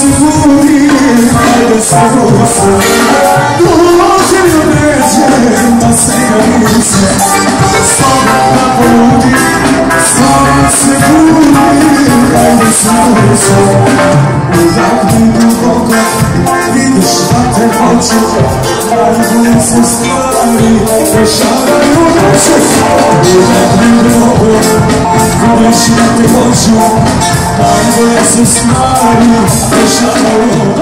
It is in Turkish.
Syfuri Ale słowo Chodzi na będzie Masegarisa Słowo na Bogi Słowo na Syfuri Ale słowo Udawny długo Widzisz na te oczy Albo ze stary Wysiadają oczy Udawny Depois de um, talvez os mares deixarão